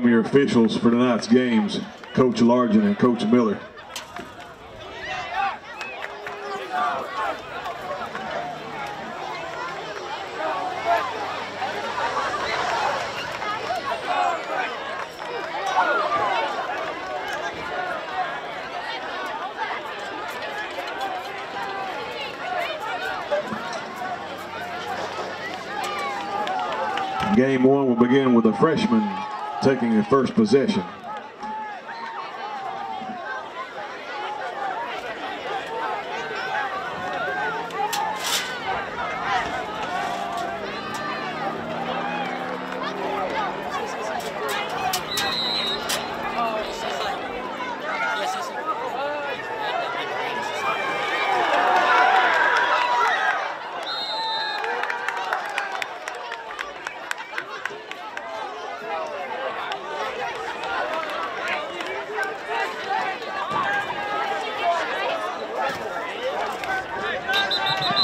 And your officials for tonight's games, Coach Largent and Coach Miller. Game one will begin with the freshman taking the first possession.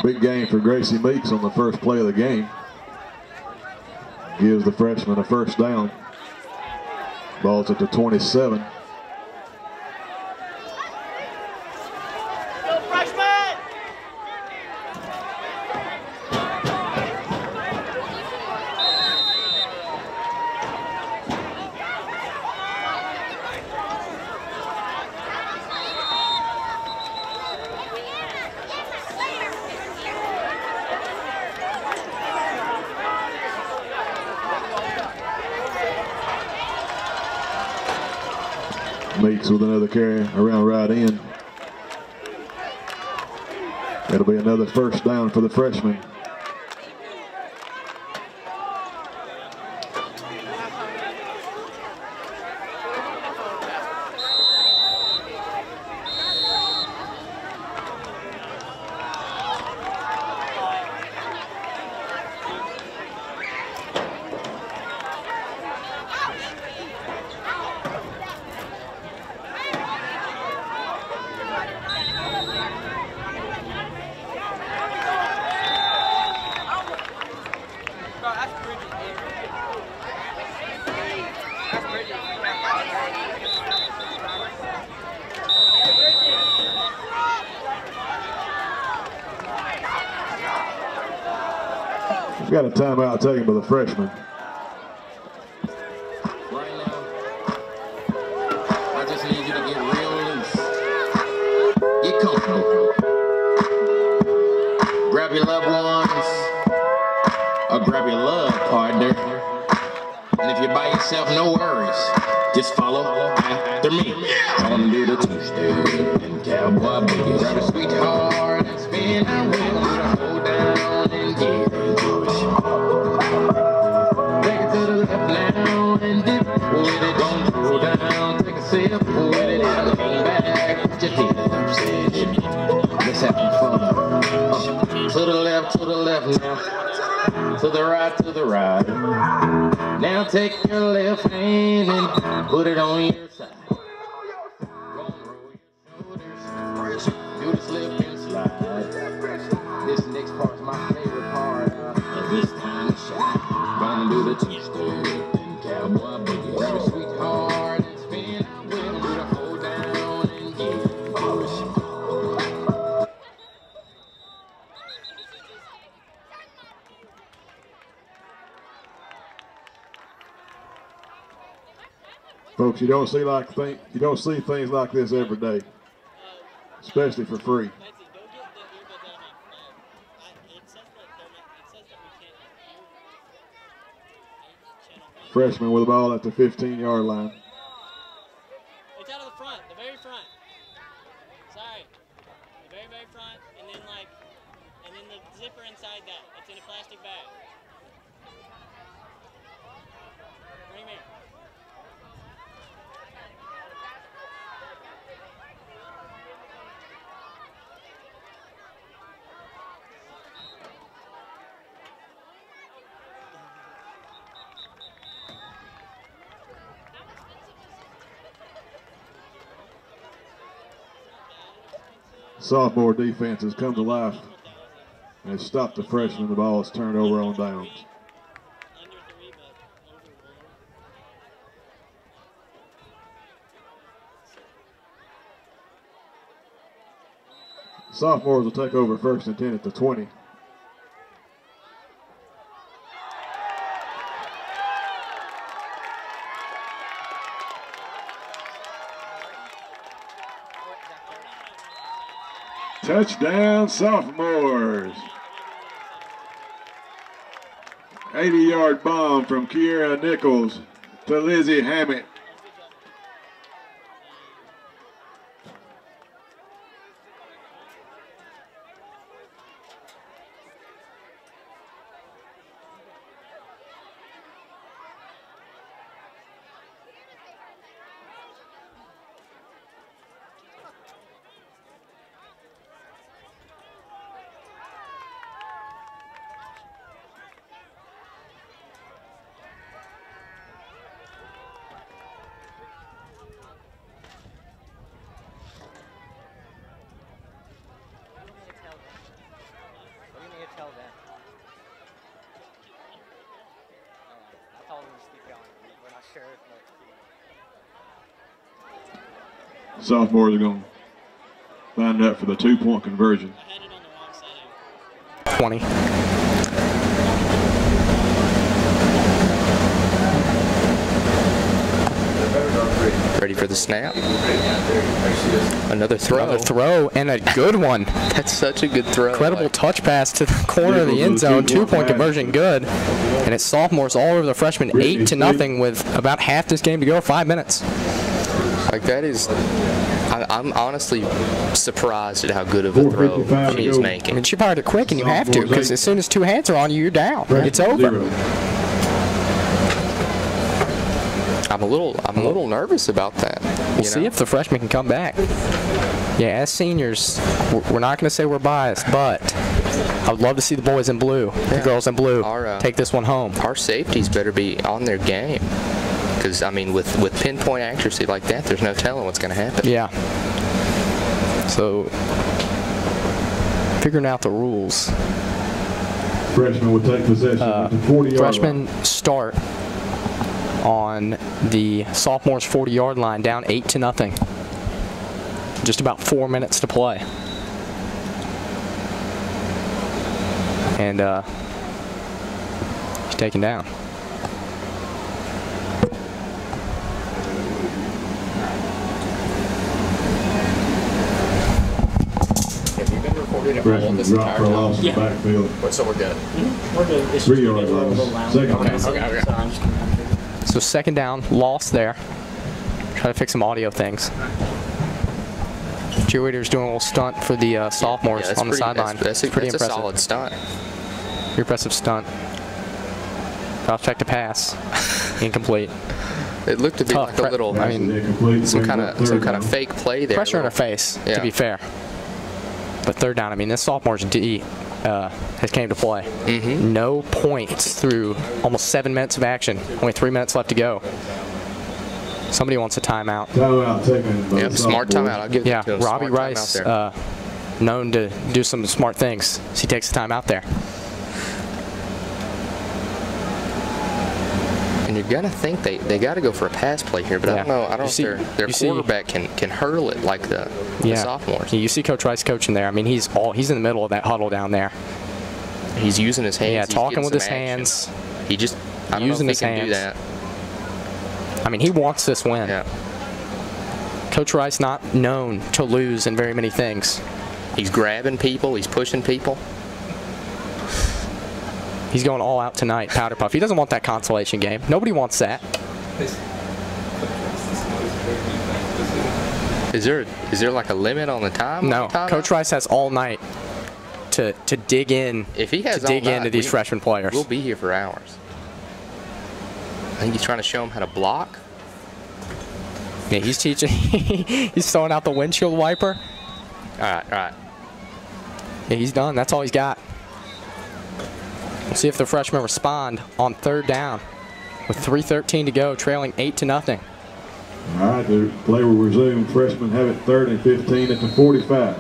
Big game for Gracie Meeks on the first play of the game. Gives the freshman a first down. Ball's at the 27. Meeks with around right in. It'll be another first down for the freshman. Timeout taken by the freshman. To the right, to the right. Now take your left hand and put it on your you don't see like think you don't see things like this every day, especially for free. Freshman with the ball at the 15-yard line. sophomore defense has come to life and has stopped the freshman. The ball is turned over on downs. Sophomores will take over first and 10 at the 20. Touchdown, sophomores. 80 yard bomb from Kiera Nichols to Lizzie Hammett. What do you need to tell them? Alright, I told them to keep going. We're not sure, but Sophomores are going to line up for the two point conversion. I had it on the wrong side. 20. Ready for the snap? Another throw. Another throw and a good one. That's such a good throw. Incredible Like, touch pass to the corner of the end zone. Two point conversion good. And it's sophomores all over the freshmen. Eight to nothing with about half this game to go. Five minutes. Like that is. I, I'm honestly surprised at how good of a throw 4:55 to she is go. I making. mean, she fired it quick and you have to because as soon as two hands are on you, you're down. It's over. Zero. I'm a little. I'm a little nervous about that. We'll see if the freshmen can come back. Yeah, as seniors, we're- we're not going to say we're biased, but I would love to see the boys in blue, the girls in blue, Our, uh, take this one home. our safeties better be on their game. Because I mean, with with pinpoint accuracy like that, there's no telling what's going to happen. Yeah. So, figuring out the rules. Freshman would take possession at the 40 yard Freshmen start on the sophomores' 40 yard line, down 8 to nothing. Just about four minutes to play. And uh, he's taken down. You been recording Freshman drop for a loss in the backfield. So we're good. We're good. It's Three yard a little, little loss. Second down. So- Okay, okay. So I'm just gonna So, second down, lost there. Try to fix some audio things. Cheerleaders doing a little stunt for the uh, sophomores Yeah, that's on the pretty, sideline. That's, that's, a, pretty that's a impressive. solid stunt. Pretty impressive stunt. I'll check the pass. Incomplete. It looked to be Tough like a little, I mean, some kind of some kind of fake play there. Pressure in her face, Yeah. to be fair. But third down, I mean, this sophomore's D uh, has came to play. Mm-hmm. No points through almost seven minutes of action. Only three minutes left to go. Somebody wants a timeout. Timeout taken Yeah, smart timeout. I'll give Yeah, to. Robbie Smart Rice, there. uh, known to do some smart things. So he takes the time out there. You're gonna think they, they got to go for a pass play here, but I don't know. I don't You know see- if their, their you see- quarterback can, can hurl it like the, the Yeah. sophomores. You see Coach Rice coaching there. I mean, he's all he's in the middle of that huddle down there. He's using his hands. Yeah, talking with his action. hands. He just I don't Using know his if he can do hands. that. I mean, he wants this win. Yeah, Coach Rice not known to lose in very many things. he's grabbing people. He's pushing people. He's going all out tonight, Powder Puff. He doesn't want that consolation game. Nobody wants that. Is there is there like a limit on the time? No, the? Coach Rice has all night to to dig in If he has to dig all night, into these we- freshman players. We'll be here for hours. I think he's trying to show him how to block. Yeah, he's teaching. he's throwing out the windshield wiper. All right, all right. Yeah, he's done. That's all he's got. We'll see if the freshmen respond on third down with 3:13 to go, trailing eight to nothing. All right, the play will resume. Freshmen have it third and 15 at the 45.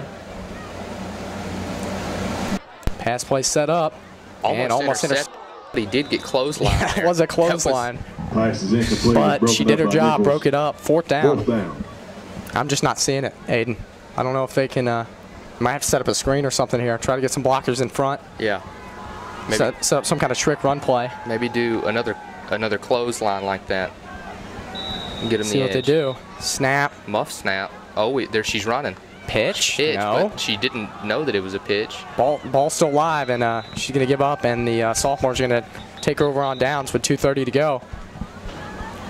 Pass play set up Almost, and almost intercepted. But he did get clothesline. It was a clothesline, Pass is incomplete. but she did her job, Nichols. broke it up. Fourth down. Fourth down. I'm just not seeing it, Aiden. I don't know if they can uh, Might have to set up a screen or something here. Try to get some blockers in front. Yeah. Maybe Set, set up some kind of trick run play. maybe do another another clothesline like that. Get him See the what they do. Snap. Muff snap. Oh, wait, there she's running. Pitch. Pitch, no. but she didn't know that it was a pitch. Ball, ball still live, and uh, she's going to give up, and the uh, sophomore's are going to take her over on downs with 2.30 to go.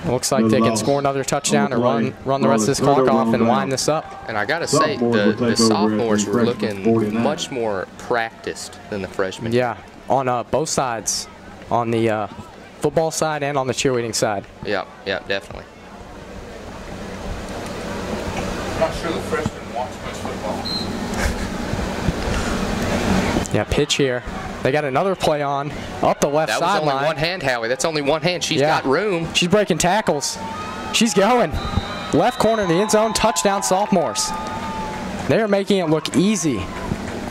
Looks like they can score another touchdown On and run run the rest of this clock off and wind this up. And I gotta say, the, the take over at sophomores were looking much more practiced than the freshmen. Yeah, on uh, both sides, on the uh, football side and on the cheerleading side. Yeah, yeah, definitely. I'm not sure the freshmen watch much football. Yeah, pitch here. They got another play on up the left sideline. That was only sideline. one hand, Howie. That's only one hand. She's Yeah. got room. She's breaking tackles. She's going. Left corner of the end zone, touchdown sophomores. They are making it look easy.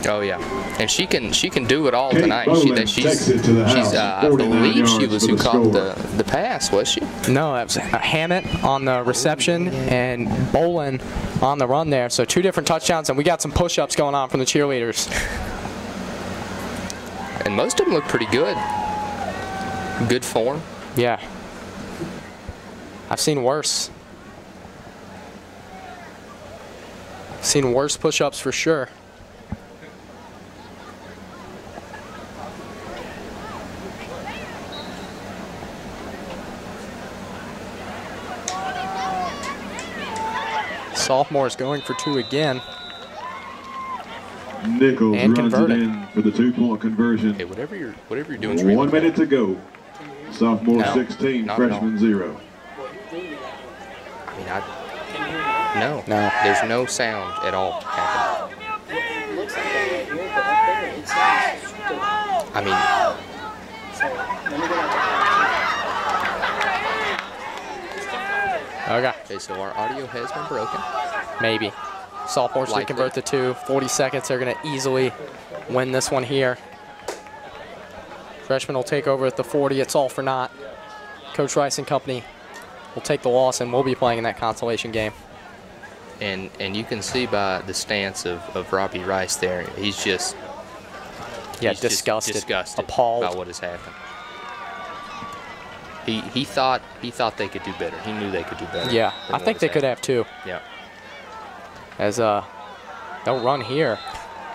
Oh yeah, and she can she can do it all Kate tonight. She, Bowman she's takes it to the she's uh, I believe she was who the caught the the pass, was she? No, that was Hammett on the reception and Bolin on the run there. So two different touchdowns, and we got some push-ups going on from the cheerleaders. And most of them look pretty good. Good form. Yeah. I've seen worse. Seen worse push-ups for sure. Sophomores going for two again. Nichols And runs converted. it in for the two-point conversion. Hey, whatever you're whatever you're doing. One minute to go. Sophomore No, 16, not at all. freshman 0. I mean, I, no, No. There's no sound at all happening. It looks like that right here, but up there, it sounds still. I mean, So, let me go back Okay. okay, so our audio has been broken. Maybe. Sophomores Likely. convert the two. 40 seconds. They're going to easily win this one here. Freshman will take over at the 40. It's all for naught. Coach Rice and company will take the loss, and we'll be playing in that consolation game. And and you can see by the stance of, of Robbie Rice there, he's just Yeah, he's just disgusted, disgusted appalled. by what has happened. He he thought he thought they could do better. He knew they could do better. Yeah, I think has they could have too. Yeah, As uh, they'll run here.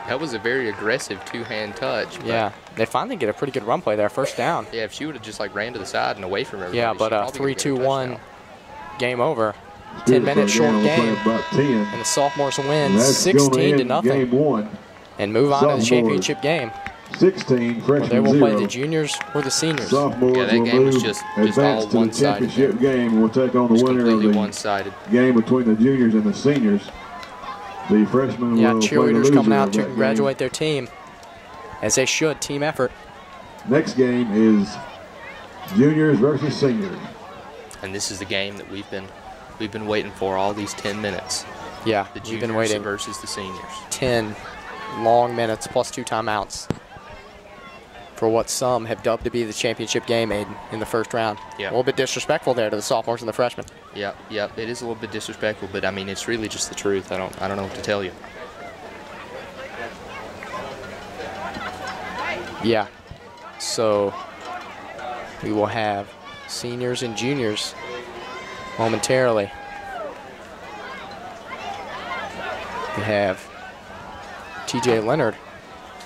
that was a very aggressive two-hand touch. Yeah, they finally get a pretty good run play there, first down. Yeah, if she would have just like ran to the side and away from everybody. Yeah, but she uh, probably three, could've two, got a one, touchdown. game over. 10 minute short down, we'll play game, About 10. and the sophomores win And that's 16 to nothing, Game one. and move on to the Sophomores. championship game. 16, Where freshman they will 0. play the juniors or the seniors. Sophomores Yeah, that will game was move, just- just advance all to the one-sided championship game. and will take on the It's winner of the one-sided. game between the juniors and the seniors. The freshmen Yeah, will play the cheerleaders coming out to that game. congratulate their team, as they should. Team effort. Next game is juniors versus seniors. And this is the game that we've been we've been waiting for all these 10 minutes. Yeah, The we've juniors been waiting versus the seniors. 10 long minutes plus two timeouts for what some have dubbed to be the championship game, Aiden, in the first round. Yeah. A little bit disrespectful there to the sophomores and the freshmen. Yeah, yep. It is a little bit disrespectful, but I mean it's really just the truth. I don't I don't know what to tell you. Yeah. So we will have seniors and juniors momentarily. We have TJ Leonard,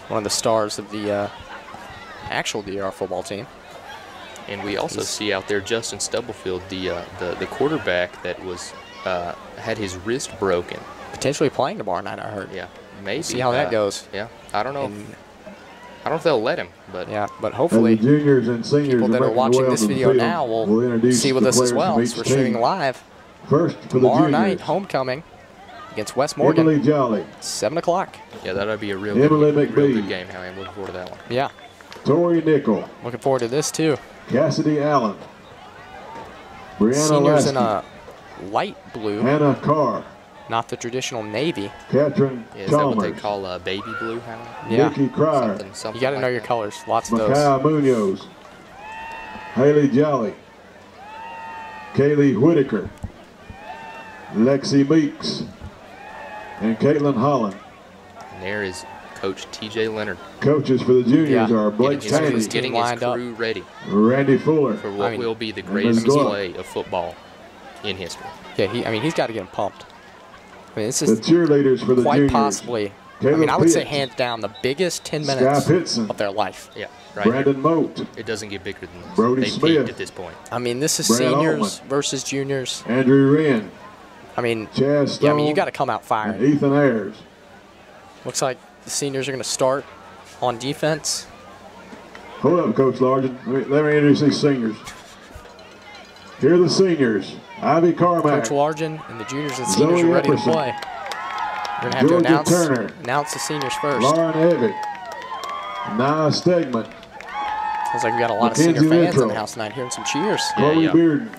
one of the stars of the uh, actual DR football team. And we also see out there Justin Stubblefield, the uh, the the quarterback that was uh, had his wrist broken. Potentially playing tomorrow night, I heard. Yeah, maybe. See how that uh, goes. Yeah, I don't know. And, If, I don't know if they'll let him, but yeah, but As the hopefully juniors and seniors people that are making watching their this video field, now will we'll see with us as well. from as We're streaming live First for tomorrow juniors, night, homecoming against West Morgan, Emily Jolly, 7 o'clock. yeah, that'll be a real, Emily good, real good game. Howie, I'm looking forward to that one. Yeah, Tori Nickel, looking forward to this too. Cassidy Allen, Brianna Seniors in a light blue, Hannah Carr, not the traditional navy. Katrin Yeah, is that what they call uh, baby blue, Howie? Yeah, Nikki Cryer, Something, something you got to like know your colors. Lots of those. Makai Munoz, Haley Jolly, Kaylee Whitaker, Lexi Meeks, and Caitlin Holland. And there is Coach T.J. Leonard Coaches for the juniors Yeah. are Blake getting his, Tandy, getting his lined up. crew ready Randy Fuller, for what I mean, will be the greatest Ms. Display of football in history. Yeah, he. I mean, he's got to get him pumped. I mean, this the is cheerleaders for the quite juniors. possibly. I mean, I would say hands down the biggest 10 minutes of their life. Yeah, right. Brandon Moat, It doesn't get bigger than this. Brody they Smith. at this point. I mean, this is Brad seniors Altman. versus juniors. Andrew Wren, I mean, Chaz Stone, yeah, I mean, you got to come out and firing. Ethan Ayers. Looks like the seniors are going to start on defense. Hold up, Coach Largent. Let me, introduce these seniors. Here are the seniors. Ivy Carmack, Coach Largent and the juniors and Zoe seniors are ready to Epperson. play. We're going to have Georgia to announce, Turner. announce the seniors first. Lauren Evick, Nia Stegman, Sounds like we got a lot of Mackenzie senior fans in the house tonight hearing some cheers. Yeah, Chloe yeah. Bearden,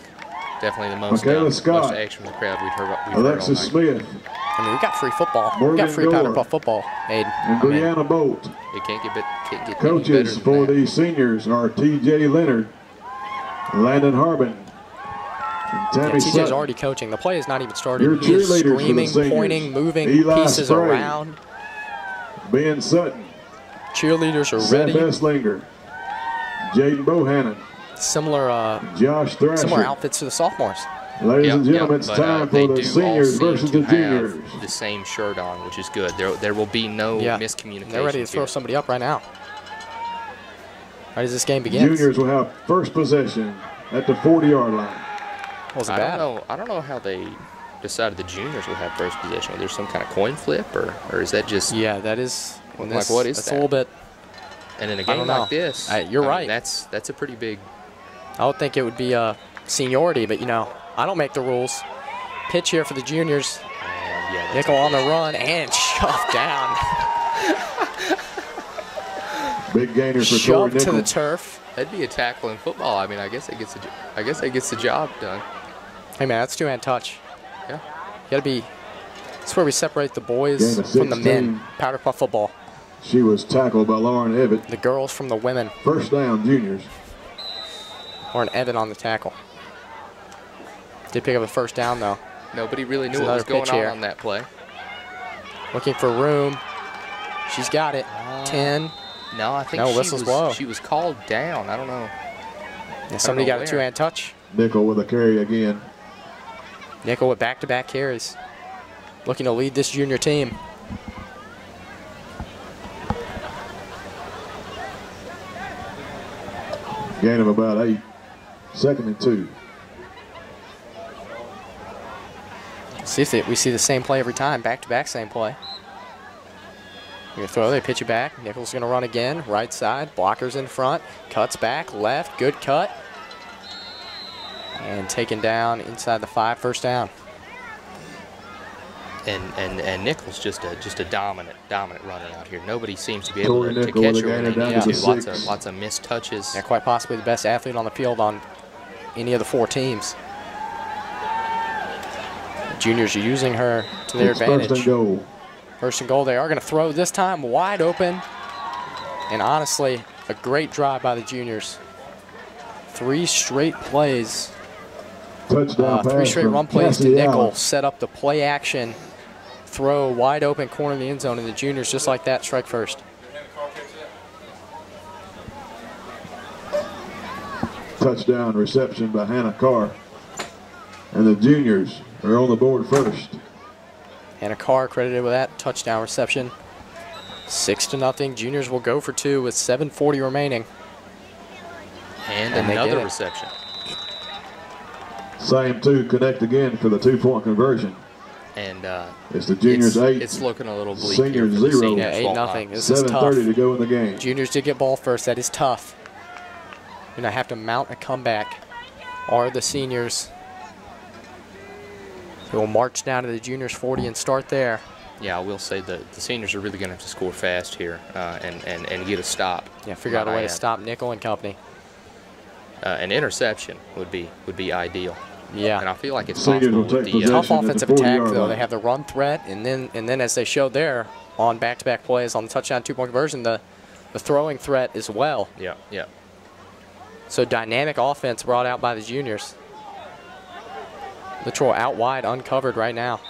Definitely the most, Michaela uh, Scott. most action from the crowd we've heard, we've heard all Alexis night. Smith, I mean, we got free football. we got free powder puff football, Aiden. and I mean, Brianna Bolt. It can't get, bit, can't get Coaches than for that. the seniors are T.J. Leonard, Landon Harbin, and yeah, Tammy TJ's Sutton. already coaching. The play is not even started. Your He is cheerleaders for the screaming, pointing, moving Eli pieces Spray. around. Ben Sutton, Cheerleaders are Seth ready. Esslinger, Jaden Bohannon, Similar, uh, Josh Thrasher. similar outfits to the sophomores. Ladies Yep, and yep, gentlemen, it's but, uh, time they for the do all seniors seem versus to the have juniors. The same shirt on, which is good. There, there will be no Yeah, miscommunication. they're ready to throw here. somebody up right now. Right as this game begins. Juniors will have first possession at the 40-yard line. Wasn't I bad. don't know. I don't know how they decided the juniors will have first possession. Was there some kind of coin flip, or, or is that just? Yeah, that is. Like, this- what is that's that? a little bit. And in a I game don't like know. this, Uh, you're I mean, right. that's that's a pretty big. I would think it would be uh, seniority, but you know, I don't make the rules. Pitch here for the juniors. Uh, yeah, Nickel on the run and shoved down. Big gainer for Tori shoved to the turf. That'd be a tackle in football. I mean, I guess it gets. A, jo- I guess it gets the job done. Hey man, that's two-hand touch. Yeah. You gotta be. That's where we separate the boys from the men. Powder puff football. She was tackled by Lauren Evitt. The girls from the women. First down, juniors. Or an Evan on the tackle. Did pick up a first down though. Nobody really knew There's what was going pitch on here. on that play. Looking for room. She's got it. Uh, Ten. No, I think No, she was blow. she was called down. I don't know. Yeah, somebody know got a two-hand touch. Nickel with a carry again. Nickel with back-to-back carries. Looking to lead this junior team. Gain of about eight. Second and two. See if they, we see the same play every time. Back-to-back, same play. You're throw, they pitch it back. Nichols gonna run again. Right side, blockers in front. Cuts back, left, good cut. And taken down inside the five, first down. And and and Nichols just a just a dominant dominant runner out here. Nobody seems to be able to, to catch with a her when they need to to. the Lots six. of lots of missed touches. Yeah, quite possibly the best athlete on the field on any of the four teams. Juniors are using her to their It's first and advantage. goal. First and goal, they are going to throw this time wide open. And honestly, a great drive by the juniors. Three straight plays, Touchdown uh, three straight run plays to Nickel, set up the play action, throw wide open corner of the end zone, and the juniors just like that strike first. Touchdown reception by Hannah Carr. And the juniors are on the board first. And a Carr credited with that touchdown reception. Six to nothing. Juniors will go for two with 7:40 remaining. and, And another reception. Same two connect again for the two-point conversion. And uh, It's the juniors it's, eight, it's looking a little bleak Seniors here for the zero. seniors. Eight nothing. lie. This is tough. 7.30 to go in the game. Juniors did get ball first. That is tough. You're gonna have to mount a comeback. Are the seniors who will march down to the juniors 40 and start there? Yeah, I will say that the seniors are really going to have to score fast here uh, and, and, and get a stop. Yeah, figure out a way to stop Nickel and company. Uh, an interception would be would be ideal. Yeah. And I feel like it's possible with the, uh, tough possession at the offensive attack though. line. They have the run threat, and then and then as they showed there on back-to-back plays on the touchdown two-point conversion, the the throwing threat as well. yeah, yeah. So dynamic offense brought out by the juniors. Littrell out wide, uncovered right now.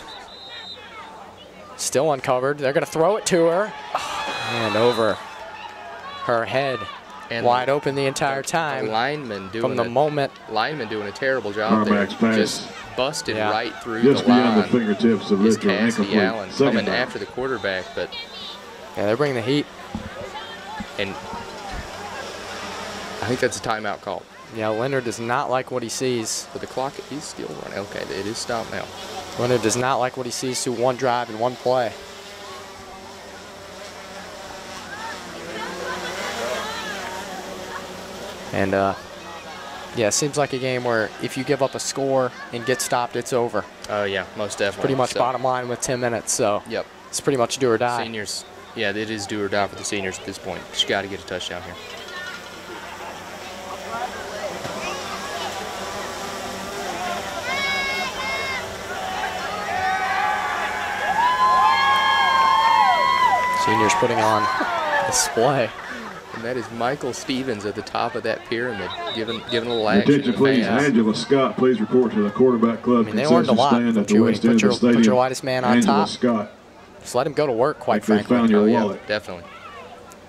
Still uncovered. They're going to throw it to her. And over her head. And wide open the entire The time. lineman doing From the a, moment lineman doing a terrible job there. Carmack's. Just busted Yeah. right through Just the beyond the line. fingertips of Is Littrell. Cassidy Incomplete. Allen Second coming down. after the quarterback, but Yeah, they're bringing the heat. and I think that's a timeout call. Yeah, Leonard does not like what he sees. But the clock is still running. Okay, it is stopped now. Leonard does not like what he sees through one drive and one play. And uh, yeah, it seems like a game where if you give up a score and get stopped, it's over. Oh yeah, most definitely. Pretty much So, bottom line with 10 minutes, so Yep. it's pretty much do or die. Seniors. Yeah, it is do or die for the seniors at this point. Just got to get a touchdown here. Seniors putting on display. And that is Michael Stevens at the top of that pyramid, giving giving a little action. Attention, please. Angela Scott, please report to the quarterback club I mean, they learned a lot stand from at the Chewy. west Put end your- of the put your stadium. lightest man on Angela top. Scott, Just let him go to work, quite like frankly. found your Oh, yeah, definitely.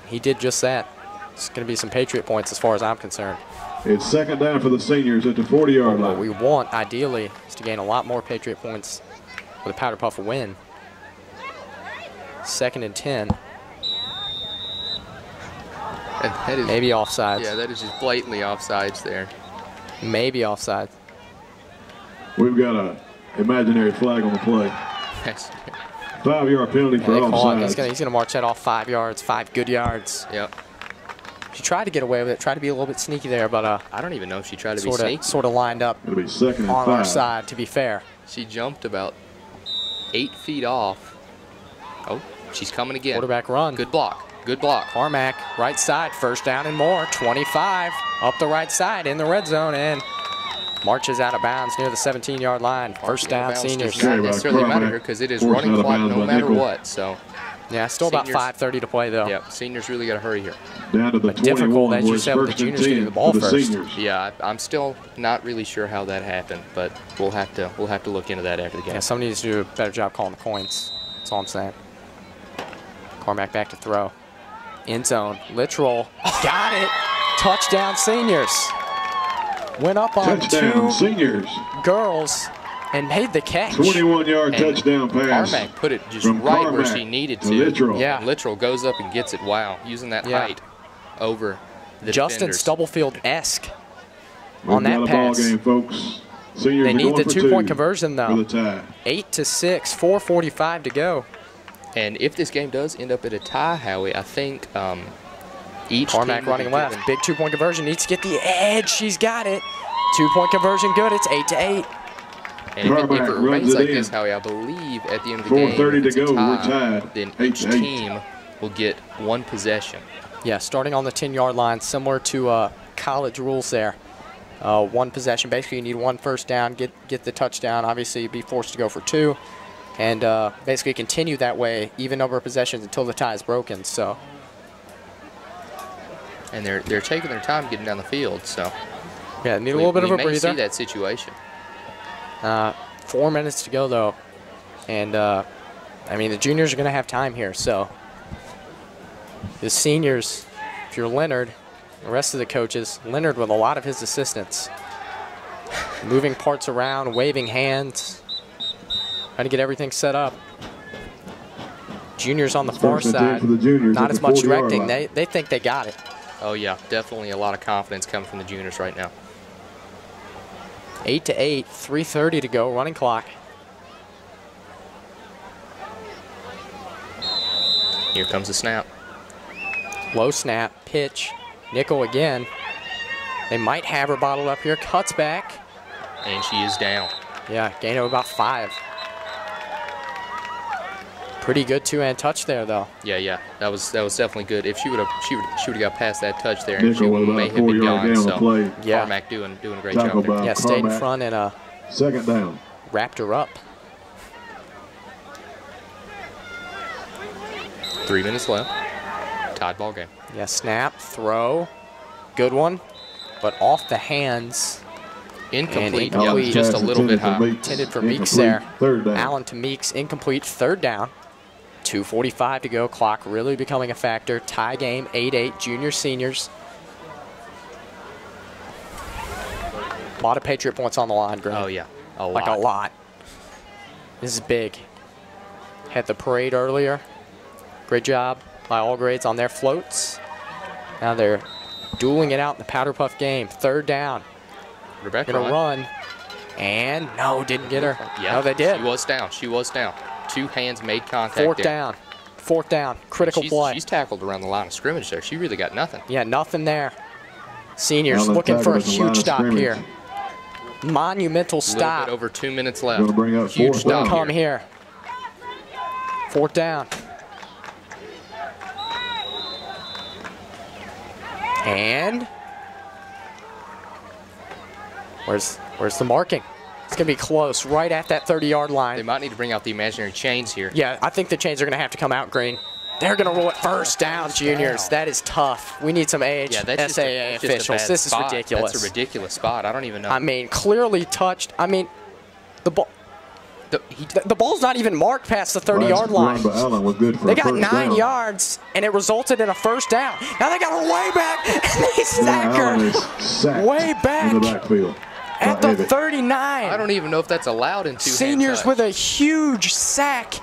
He did just that. It's going to be some Patriot points as far as I'm concerned. It's second down for the seniors at the 40-yard line. What we want, ideally, is to gain a lot more Patriot points with a Powder Puff win. Second and 10. And that is Maybe offsides. Yeah, that is just blatantly offsides there. Maybe offsides. We've got a imaginary flag on the play. That's, Five-yard penalty Yeah, for they call it. He's going he's to march that off five yards, five good yards. yep. She tried to get away with it, tried to be a little bit sneaky there, but uh, I don't even know if she tried to sort be of sneaky. sort of lined up It'll be second on our side, to be fair. She jumped about eight feet off. Oh, she's coming again. Quarterback run. Good block. Good block. Carmack, right side, first down and more. 25 up the right side in the red zone and marches out of bounds near the 17-yard line. First down, Bounce seniors. Does not Sorry necessarily matter here because it is running clock no matter Nickel. what. So, Yeah, still about 5:30 to play though. yep, seniors really got to hurry here. Down to the But difficult, 21 as you said, with the juniors getting the ball the first. seniors. Yeah, I, I'm still not really sure how that happened, but we'll have to we'll have to look into that after the game. Yeah, somebody needs to do a better job calling the coins. That's all I'm saying. Carmack back to throw. End zone. Littrell. Got it. Touchdown seniors. Went up on Touchdown, two seniors. girls and made the catch. 21-yard And touchdown pass. Carmack put it just from right where she needed to to. Littrell. Yeah. Littrell goes up and gets it. Wow, using that Yeah. height over the Justin defenders. Stubblefield-esque. On that got a ball pass. game, folks. Seniors They need going the two point conversion, though. The. Eight to six, 4:45 to go. And if this game does end up at a tie, Howie, I think um, each Carmack team running left. given- Big two-point conversion. Needs to get the edge. She's got it. Two-point conversion good. It's eight to eight. And if, it- if it remains like in. this, Howie, I believe at the end of the 4:30 game, to if it's a go, we're tie, tied, Then eight each eight. team will get one possession. Yeah, starting on the 10-yard line, similar to uh, college rules there. Uh, one possession. Basically, you need one first down, get get the touchdown. Obviously, you'd be forced to go for two, and uh, basically continue that way, even number of possessions until the tie is broken. So, And they're they're taking their time getting down the field, so yeah, need a we- little bit of a breather. We may see that situation. Uh, four minutes to go, though. And, uh, I mean, the juniors are going to have time here. So, the seniors, if you're Leonard, the rest of the coaches, Leonard with a lot of his assistants, moving parts around, waving hands, trying to get everything set up. Juniors on the far First and 10 side, the juniors not as much directing. line. They, they think they got it. Oh yeah, definitely a lot of confidence coming from the juniors right now. 8 to 8, 3.30 to go, running clock. Here comes the snap. Low snap, pitch, Nickel again. They might have her bottled up here. Cuts back. And she is down. Yeah, gain of about five. Pretty good two-hand touch there, though. Yeah, yeah, that was that was definitely good. If she would have she would she would have got past that touch there, and she Nickel with may have been gone. gain on the So play. Yeah. Carmack doing doing a great Tackle job there. by Yeah, stayed in front and uh, Second down. wrapped her up. Three minutes left. Tied ball game. Yeah, snap, throw. Good one, but off the hands. Incomplete. incomplete. Yep, just a little bit high. Meeks. Intended for Meeks there. Third down. Allen to Meeks, incomplete, third down. 2.45 to go. Clock really becoming a factor. Tie game, 8-8. Junior seniors. A lot of Patriot points on the line, Green. Oh yeah, a like lot. a lot. This is big. Had the parade earlier. Great job by all grades on their floats. Now they're dueling it out in the powder puff game. Third down. Rebecca Gonna run. And no, didn't get her. Yeah, no, they did. She was down. She was down. Two hands made contact. Fourth there. down. Fourth down. Critical she's, play. She's tackled around the line of scrimmage there. She really got nothing. Yeah, nothing there. Seniors Allen looking for a tackled at the line huge stop scrimmage. here. Monumental A little stop. bit over two minutes left. Gonna bring up Huge fourth stop down. Come here. here. Fourth down. And where's where's the marking? It's gonna be close, right at that 30-yard line. They might need to bring out the imaginary chains here. Yeah, I think the chains are gonna have to come out green. They're gonna roll it first down, juniors. That is tough. We need some AH Yeah, that's just a, SAA that's just a officials. bad This spot. is ridiculous. That's a ridiculous spot. I don't even know. I mean, clearly touched. I mean, the ball. The- he- The, the ball's not even marked past the 30-yard line. Run by Allen was good for They a got first nine down. yards, and it resulted in a first down. Now they got her way back, and they Yeah, sack her Way back. in the backfield. At the 39. I don't even know if that's allowed in two Seniors with a huge sack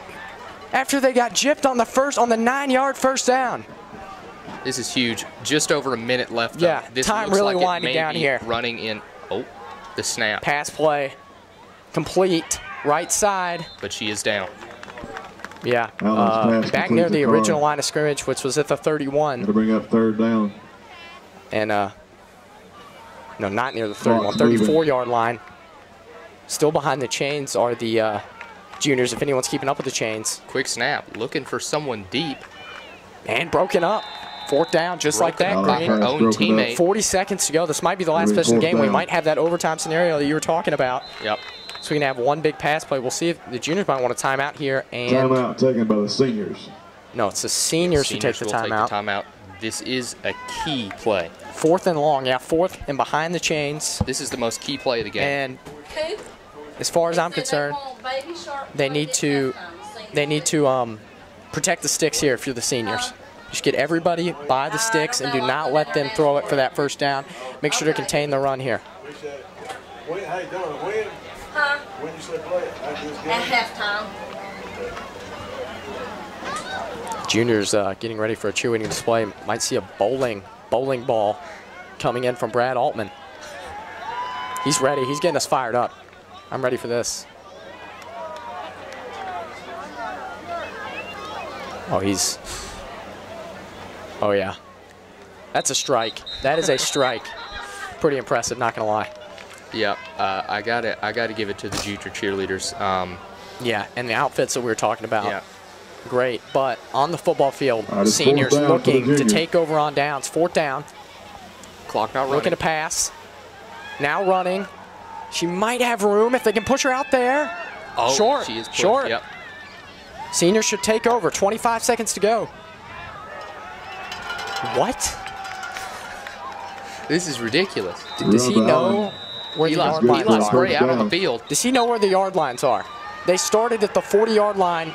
after they got gypped on the first on the nine-yard first down. This is huge. Just over a minute left. though. Yeah, this time looks really like winding down here. Running in. Oh, the snap. Pass play complete, right side. But she is down. Yeah, Allen's uh, back near to the original line of scrimmage, which was at the 31. Gonna bring up third down. and uh, no, not near the 31, Clock's 34 yard line. Still behind the chains are the uh, juniors, if anyone's keeping up with the chains. Quick snap. Looking for someone deep. And broken up. Fourth down, just like that, up by Green. her own teammate. 40 seconds to go. This might be the last Maybe possession of the fourth game. We might have that overtime scenario that you were talking about. Yep. So we can have one big pass play. We'll see if the juniors might want to time out here. And Timeout taken by the seniors. no, it's the seniors, who take Seniors the will timeout. Take the timeout. This is a key play. Fourth and long, yeah, fourth and behind the chains. This is the most key play of the game. And as far as I'm concerned, they need to they need to um, protect the sticks here if you're the seniors. Just get everybody by the sticks and do not let them throw it for that first down. Make sure to contain the run here. When, hey, Donna, when, Huh? when you say play it, after this game? At halftime. Juniors uh, getting ready for a cheerleading display. Might see a bowling bowling ball coming in from Brad Altman. He's ready. He's getting us fired up. I'm ready for this. Oh, he's. Oh yeah. That's a strike. That is a strike. Pretty impressive. Not gonna lie. yeah, uh, I gotta, I gotta give it to the junior cheerleaders. Um, Yeah, and the outfits that we were talking about. yeah, Great. But on the football field, All right, seniors down for the looking to take over on downs. Fourth down. clock not running. Looking to pass. Now running. She might have room if they can push her out there. oh, short, She is pushed. short. Yep. Seniors should take over. 25 seconds to go. What? This is ridiculous. Does he Run know Allen. where the Eli, yard lines are? Out on the field. Does he know where the yard lines are? They started at the 40-yard line.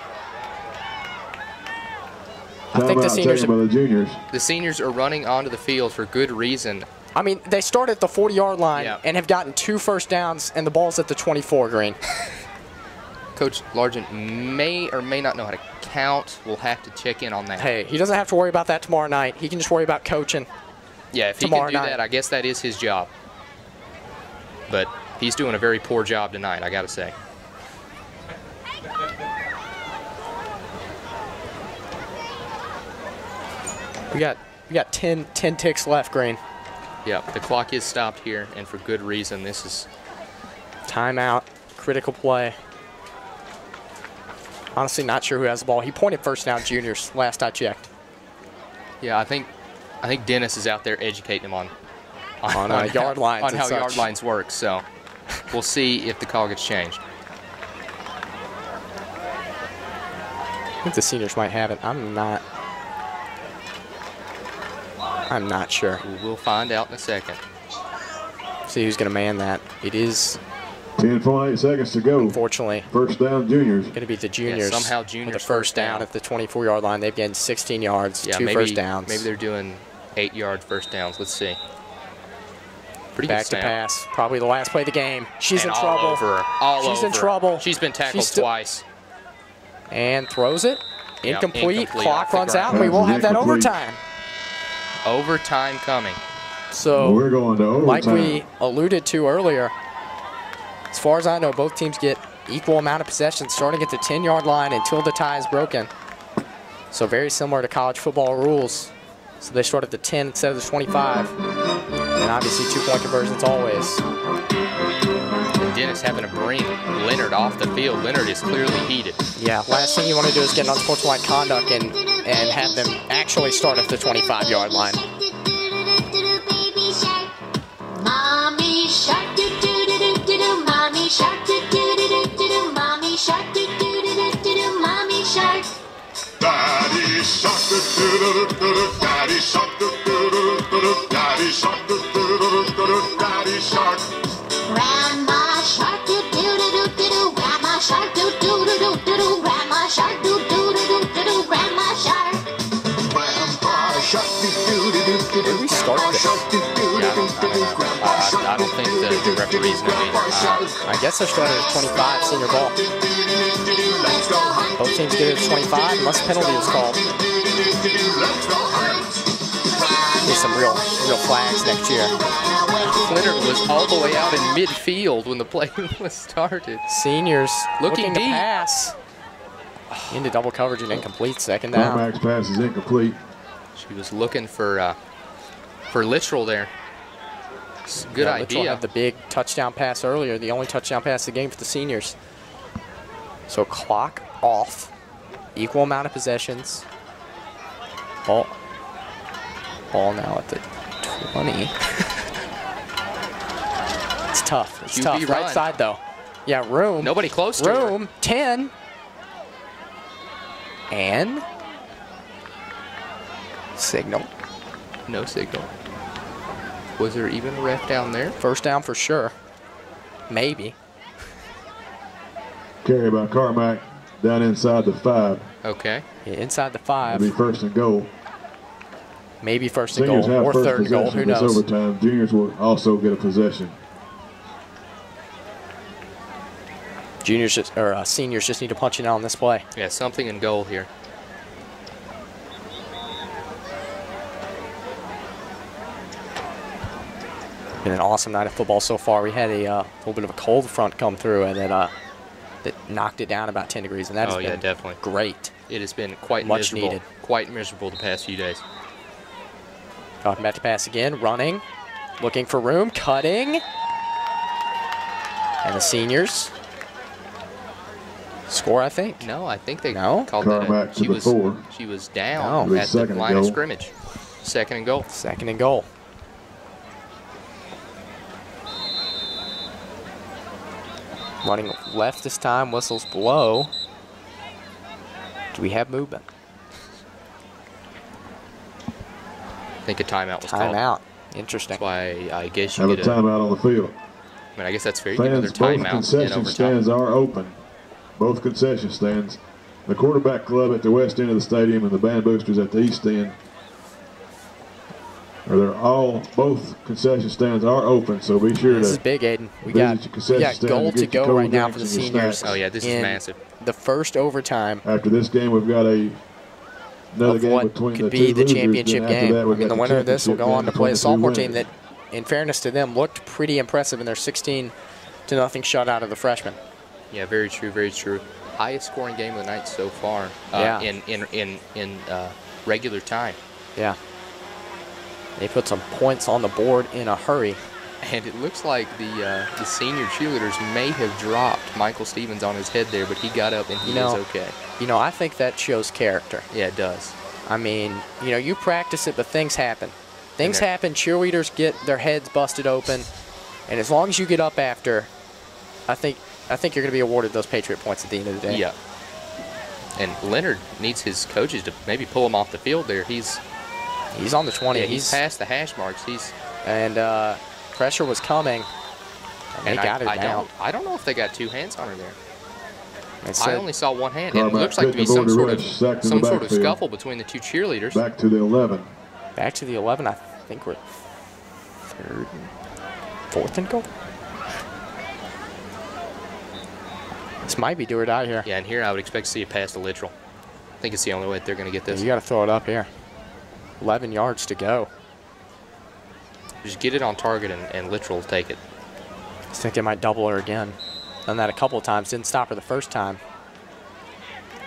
I think the seniors. taken the juniors. The seniors are running onto the field for good reason. I mean, they started at the 40-yard line Yeah. and have gotten two first downs, and the ball's at the 24 green. Coach Largent may or may not know how to count. We'll have to check in on that. Hey, he doesn't have to worry about that tomorrow night. He can just worry about coaching. yeah, if he tomorrow can do night. that, I guess that is his job. But he's doing a very poor job tonight, I got to say. We got we got 10, 10 ticks left, Green. Yeah, the clock is stopped here, and for good reason. This is Timeout, critical play. Honestly, not sure who has the ball. He pointed first down juniors last I checked. yeah. I think I think Dennis is out there educating him on On, uh, yard lines on how such. yard lines work. So we'll see if the call gets changed. I think the seniors might have it. I'm not. I'm not sure. We will find out in a second. See who's going to man that. It is 10.8 seconds to go. Unfortunately, First down, juniors. going to be the juniors. somehow with juniors the first first down down. at the 24-yard line. They've gained 16 yards, Yeah, two maybe, first downs. Maybe they're doing eight yard first downs. Let's see. Pretty Back good to snap. pass. Probably the last play of the game. She's And in all trouble. over. All She's in over her. trouble. She's been tackled She's twice. And throws it. Yeah, Incomplete. incomplete Clock runs out, and we won't have that overtime. Overtime coming. So, We're going to overtime. like we alluded to earlier, as far as I know, both teams get equal amount of possessions starting at the 10-yard line until the tie is broken. So very similar to college football rules. So they start at the 10 instead of the 25. And obviously two-point conversions always. And Dennis having to bring Leonard off the field. Leonard is clearly heated. Yeah, last thing you want to do is get an unsportsmanlike conduct and, and have them actually start at the 25-yard line. Mommy shark do do do do do do mommy shark do do do do do do mommy shark do do do do do do mommy shark Daddy shark do do do do do do Daddy shark do do do do do Daddy shark do do do do do Daddy shark Grandma don't think the, the referees know either. Uh, I guess they're starting at 25, senior ball. Let's go hunt Both teams get it at 25 unless penalty was called. Let's go hunt Need some real, real flags next year. Leonard was all the way out in midfield when the play was started. Seniors Looking looking, to deep. pass. Into double coverage and incomplete, second down. Carmack's pass is incomplete. She was looking for uh, for Littrell there. It's Good Yeah, idea. had the big touchdown pass earlier, the only touchdown pass of the game for the seniors. So clock off, equal amount of possessions. Ball, ball now at the 20. it's tough. It's QB tough. Right side though. Yeah, room. Nobody close to her. Room 10. And signal. No signal. Was there even a ref down there? First down for sure. Maybe. Carry by Carmack down inside the five. Okay. Yeah, inside the five. It'll be first and goal. Maybe first and Seniors goal or first third and goal. Who knows? overtime. Juniors will also get a possession. Juniors just, or uh, seniors just need to punch it out on this play. Yeah, something in goal here. Been an awesome night of football so far. We had a uh, little bit of a cold front come through and that uh, that knocked it down about 10 degrees, and that has oh yeah, been definitely. great. It has been quite Much miserable. needed. Quite miserable the past few days. Talking back to pass again, running, looking for room, cutting, and the seniors score. I think. No, I think they No? called that. Carmack A, she was four. she was down No. at the Second and line of scrimmage. Second and goal. Second and goal. Running left this time, whistles blow. Do we have movement? I think a timeout was called. Timeout. Interesting. That's why I guess you Have a get a. I timeout on the field. I mean, I guess that's fair. You get another Fans, both timeout in concession stands are open. Both concession stands. The quarterback club at the west end of the stadium and the band boosters at the east end. Or they're all, both concession stands are open, so be sure This to is big, Aiden. We got, your we got goal to to go right now for the drinks and your seniors. Oh yeah, this is massive. The first overtime After this game, we've got a another game what between could the be two the losers. championship Then game. that, I we've mean, got the winner of this will go on to play a the two sophomore team that, in fairness to them, looked pretty impressive in their 16 to nothing shutout of the freshmen. Yeah, very true, very true. Highest scoring game of the night so far. Uh, Yeah. In in in in uh, regular time, Yeah. They put some points on the board in a hurry. and it looks like the uh, the senior cheerleaders may have dropped Michael Stevens on his head there, but he got up and he You know- is okay. You know, I think that shows character. Yeah, it does. I mean, you know, you practice it, but things happen. Things happen. Cheerleaders get their heads busted open, and as long as you get up after, I think I think you're going to be awarded those Patriot points at the end of the day. Yeah. And Leonard needs his coaches to maybe pull him off the field there. He's He's on the 20. yeah, he's he's past the hash marks. He's and uh, pressure was coming, They And got I, her I down. don't, I don't know if they got two hands on her there. They I said- only saw one hand, and it looks like to be some sort of rush, sacked in some sort of scuffle between the two cheerleaders. Back to the 11. Back to the 11. I think we're third, fourth and goal. This might be do or die here. Yeah, and here I would expect to see it past the Littrell. I think it's the only way that they're going to get this. You got to throw it up here. 11 yards to go. Just get it on target, and, and Littrell take it. I think they might double her again. Done that a couple of times. Didn't stop her the first time.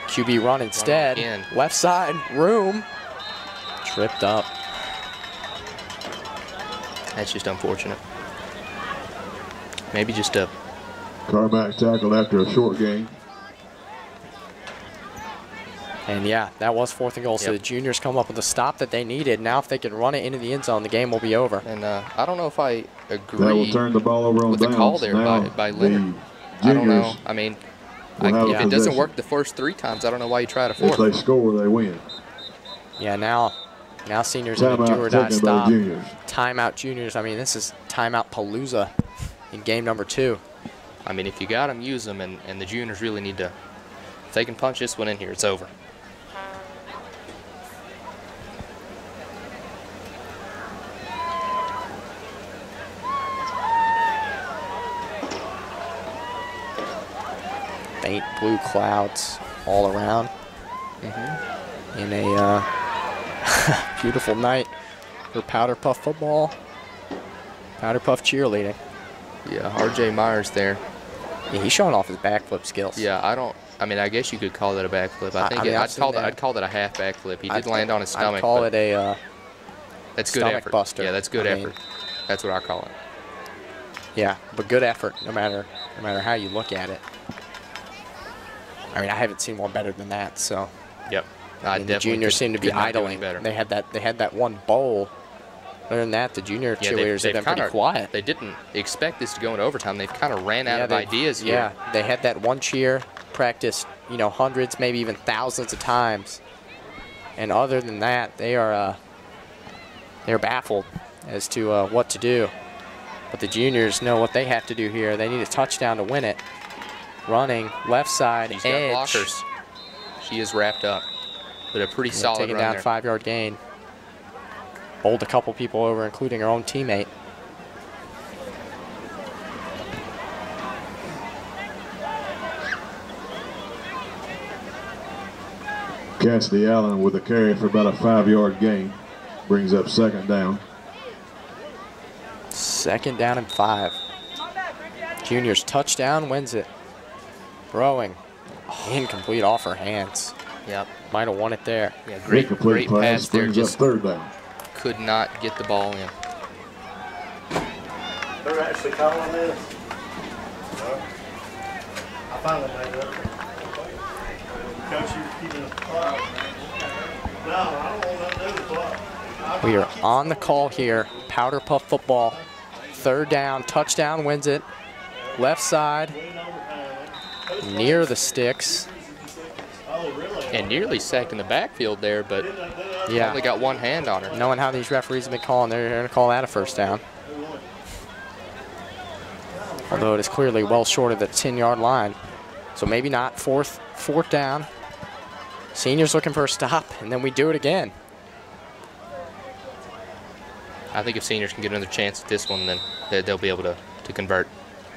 QB run instead. again. Left side, room. Tripped up. That's just unfortunate. Maybe just a Carmack tackled after a short gain. And yeah, that was fourth and goal. So the juniors come up with the stop that they needed. Now if they can run it into the end zone, the game will be over. And uh, I don't know if I agree That will turn the ball over on with the call there now by, by the Leonard. I don't know. I mean, will I, if a it doesn't work the first three times, I don't know why you try to If they score, they win. Yeah, now now seniors in a Timeout do or die taken by the stop. juniors. Timeout juniors. I mean, this is timeout palooza in game number two. I mean, if you got them, use them, and, and the juniors really need to. If they can punch this one in here, it's over. Faint blue clouds all around. Mm-hmm. In a uh, beautiful night for Powder Puff football. Powder Puff cheerleading. Yeah, R.J. Myers there. Yeah, he's showing off his backflip skills. Yeah, I don't. I mean, I guess you could call that a backflip. I think I mean, it, I've I'd call that. I'd call that a half backflip. He did I'd- land on his stomach. I'd call it a uh, that's good effort. buster. Yeah, that's good I mean- effort. That's what I call it. Yeah, but good effort, no matter no matter how you look at it. I mean, I haven't seen one better than that. So Yep. I I mean, the juniors seem to be could not do any idling. better. They had that they had that one bowl. Other than that, the junior Yeah, cheerleaders they've have been pretty quiet. They didn't expect this to go into overtime. They've kind of ran out yeah, of ideas here. Yeah, they had that one cheer practiced, you know, hundreds, maybe even thousands of times. And other than that, they are uh, they're baffled as to uh, what to do. But the juniors know what they have to do here. They need a touchdown to win it. Running left side She's edge. got blockers. She is wrapped up, but a pretty Yeah, solid taking run down there. five yard gain. Bowled a couple people over, including her own teammate. Cassidy Allen with a carry for about a five-yard gain. Brings up second down. Second down and five. Juniors touchdown wins it. Throwing. Incomplete off her hands. Yep. Might have won it there. Yeah, great, great pass pass there. Just third down. could not get the ball in. They're actually calling this. I finally made it up. Coach, you keeping the clock? No, I don't want to do the clock. We are on the call here. Powder Puff football. Third down. Touchdown wins it. Left side. Near the sticks. And nearly sacked in the backfield there, but Yeah. only got one hand on her. Knowing how these referees have been calling, they're going to call that a first down. Although it is clearly well short of the 10-yard line. So maybe not fourth, fourth down. Seniors looking for a stop, and then we do it again. I think if seniors can get another chance at this one, then they- they'll be able to, to convert.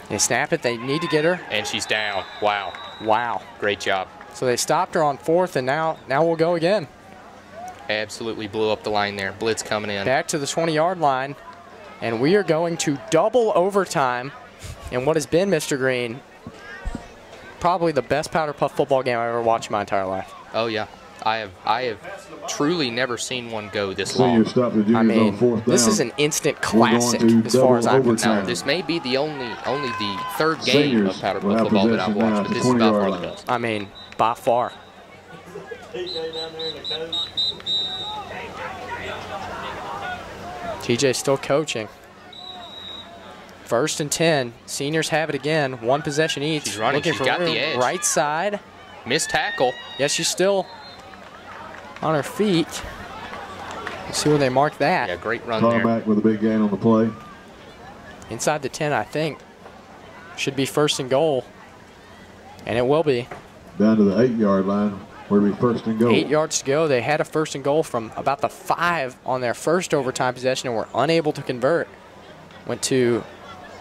They snap it. They need to get her. And she's down. Wow. Wow. Great job. So they stopped her on fourth, and now now we'll go again. Absolutely blew up the line there. Blitz coming in. Back to the 20-yard line, and we are going to double overtime in what has been, Mr. Green, probably the best powder puff football game I've ever watched in my entire life. Oh yeah. I have I have truly never seen one go this long. Senior stop the juniors I mean, on fourth down. this is an instant classic as far as I'm concerned. overtime. Now, this may be the only only the third game Seniors of powder will puff football that I've watched, but this is by far the best. I mean, by far. TJ down there in the coach. TJ still coaching. First and 10. Seniors have it again. One possession each. She's running. Looking She's for got the edge. Right side. Missed tackle. Yes, she's still on her feet. Let's see where they mark that. Yeah, great run there. Carmack with a big gain on the play. Inside the 10, I think. Should be first and goal. And it will be. Down to the eight-yard line, where we first and goal. Eight yards to go. They had a first and goal from about the five on their first overtime possession and were unable to convert. Went to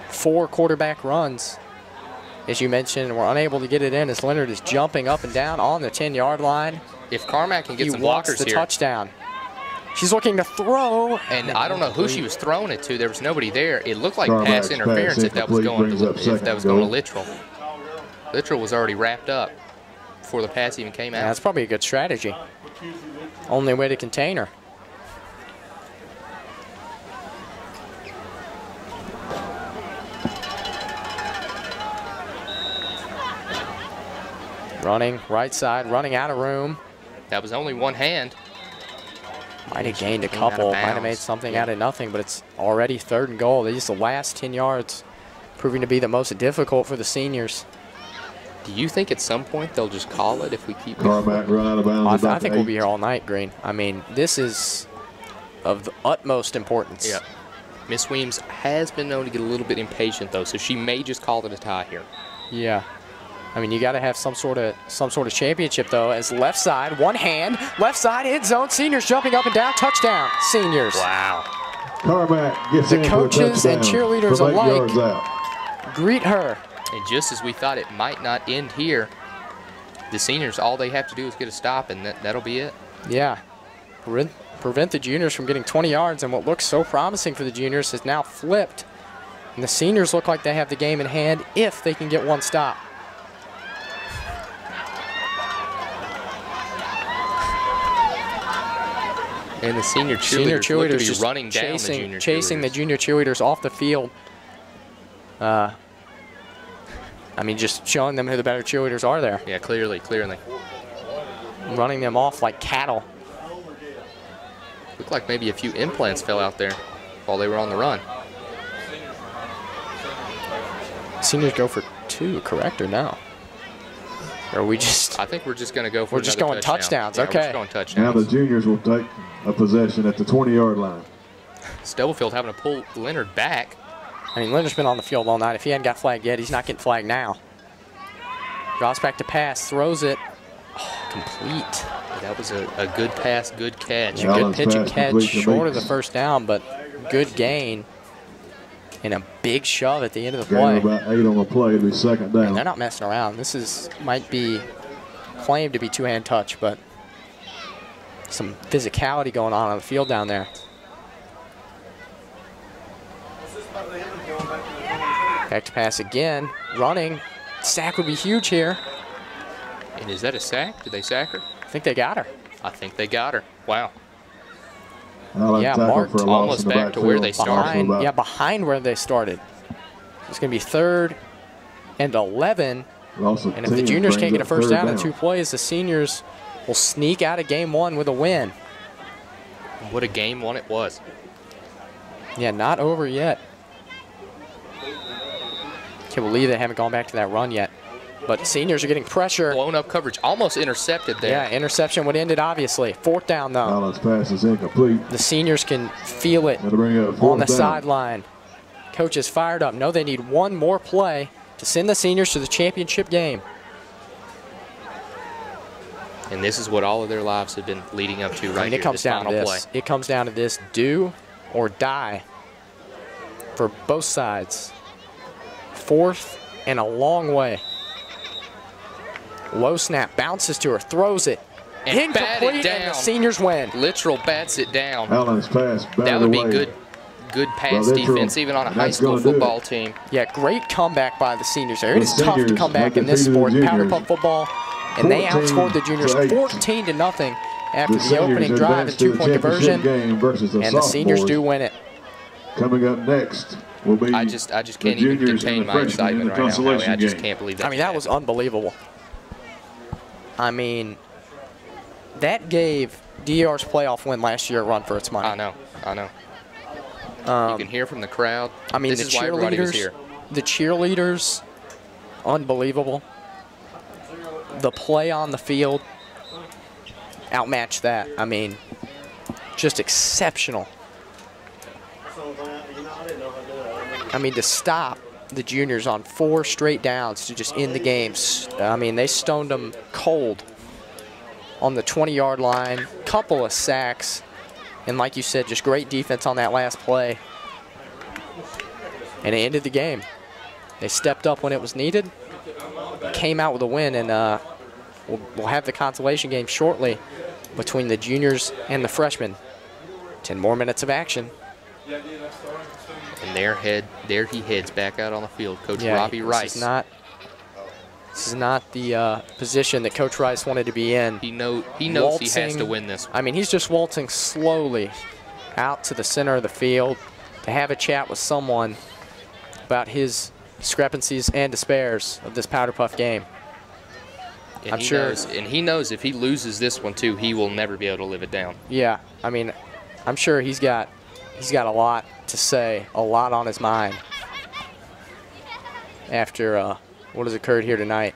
four quarterback runs, as you mentioned, and were unable to get it in as Leonard is jumping up and down on the 10 yard line. If Carmack can get he some blockers the here, touchdown. She's looking to throw. and I don't know who she was throwing it to. There was nobody there. It looked like Carmack's pass interference pass if that was going to up if that was going to goal. Littrell. Littrell was already wrapped up before the pass even came Yeah, out. that's probably a good strategy. Only way to contain her. Running right side, running out of room. That was only one hand. Might have gained a Came out of couple, might have made something Yeah. out of nothing, but it's already third and goal. These the last 10 yards proving to be the most difficult for the seniors. Do you think at some point they'll just call it if we keep going? Carmack run out of bounds. I, about I think the we'll be here all night, Green. I mean, this is of the utmost importance. Yeah. Miss Weems has been known to get a little bit impatient though, so she may just call it a tie here. Yeah. I mean, you got to have some sort of some sort of championship though. As left side, one hand, left side end zone. Seniors jumping up and down, touchdown. Seniors. Wow. Carmack gets The in for a coaches and cheerleaders from alike. Greet her. And just as we thought it might not end here, the seniors all they have to do is get a stop and that, that'll be it. Yeah. Prevent, prevent the juniors from getting 20 yards, and what looks so promising for the juniors has now flipped. And the seniors look like they have the game in hand if they can get one stop. And the senior cheerleaders, Senior cheerleaders be just running down chasing, the junior chasing the cheerleaders. junior cheerleaders off the field. Uh, I mean, just showing them who the better cheerleaders are there, Yeah, clearly, clearly. running them off like cattle. Looked like maybe a few implants fell out there while they were on the run. Seniors go for two, correct or no? Or are we just I think we're just going to go for We're just going touchdown. touchdowns, Yeah, We're okay. just going Now the juniors will take a possession at the 20-yard line. Stubblefield having to pull Leonard back. I mean, Leonard's been on the field all night. If he hadn't got flagged yet, he's not getting flagged now. Draws back to pass, throws it. Oh, complete. That was a, a good pass, good catch. Yeah, good pitch and catch, short of the first down, but good gain. And a big shove at the end of the Gain play. of about eight on the play. It'll be second down. And they're not messing around. This is might be claimed to be two-hand touch, but some physicality going on on the field down there. Back to pass again, running. Sack would be huge here. And is that a sack? Did they sack her? I think they got her. I think they got her. Wow. Allen Yeah, tackled marked for a almost in back to where they started. Behind, yeah, behind where they started. It's going to be third and 11. And if the juniors can't get a first third down in two plays, the seniors will sneak out of game one with a win. What a game one it was. Yeah, not over yet. Can't believe they haven't gone back to that run yet. But seniors are getting pressure. Blown up coverage, almost intercepted there. Yeah, interception would end it, obviously. Fourth down, though. Allen's pass is incomplete. The seniors can feel it bring on the sideline. Coach is fired up. No, they need one more play to send the seniors to the championship game. And this is what all of their lives have been leading up to right I mean, here. comes this down to final this. play. It comes down to this: do or die for both sides. Fourth and a long way. Low snap, bounces to her, throws it. And bat it Incomplete, and the seniors win. Littrell bats it down. Allen's pass That would be away. good, good pass Well, Littrell, defense, even on a and high school gonna do it. football team. Yeah, great comeback by the seniors there. It The is tough to come back have in this sport. the Powder juniors puff football, and they outscored the juniors to 14 to nothing after The the, opening drive and advance to the two-point conversion. game the And the seniors do win it. Coming up next will be I just, I just can't even contain my excitement right now. Howie. consolation I just game. can't believe that. I mean, that was unbelievable. I mean, that gave DR's playoff win last year a run for its money. I know, I know. Um, you can hear from the crowd. I mean, this the is why everybody was cheerleaders, here. the cheerleaders, unbelievable. The play on the field outmatched that. I mean, just exceptional. I mean, to stop the juniors on four straight downs to just end the games. I mean, they stoned them cold on the 20-yard line, couple of sacks, and like you said, just great defense on that last play. And it ended the game. They stepped up when it was needed, came out with a win, and uh, we'll, we'll have the consolation game shortly between the juniors and the freshmen. 10 more minutes of action. And there head there he heads back out on the field. Coach Yeah, Robbie this Rice. is not this is not the uh, position that Coach Rice wanted to be in. He know he knows he has to win this. I mean, he's just waltzing slowly out to the center of the field to have a chat with someone about his discrepancies and despairs of this Powder Puff game. And I'm he sure- knows, and he knows if he loses this one too, he will never be able to live it down. Yeah, I mean, I'm sure he's got he's got a lot to say, a lot on his mind after uh, what has occurred here tonight.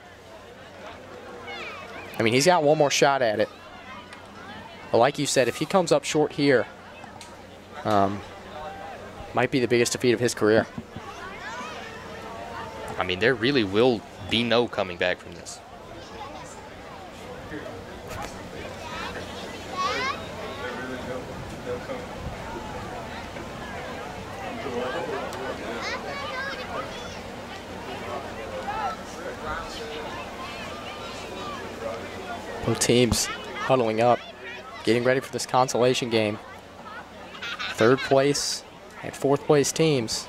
I mean, he's got one more shot at it. But like you said, if he comes up short here, um, might be the biggest defeat of his career. I mean, there really will be no coming back from this. Both teams huddling up, getting ready for this consolation game. Third place and fourth place teams.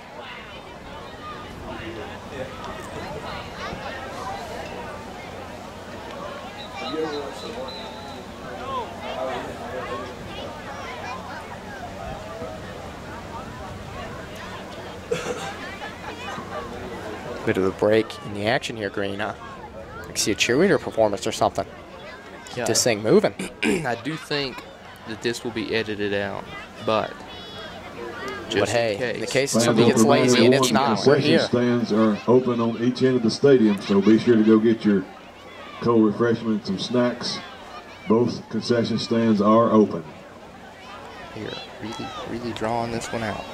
Bit of a break in the action here, Green, huh? I see a cheerleader performance or something. Keep this thing moving. I do think that this will be edited out, but just But hey, in case. in the case that Fans gets lazy and it's not, we're concession here. Stands are open on each end of the stadium, so be sure to go get your cold refreshments, some snacks. Both concession stands are open. Here, really, really drawing this one out.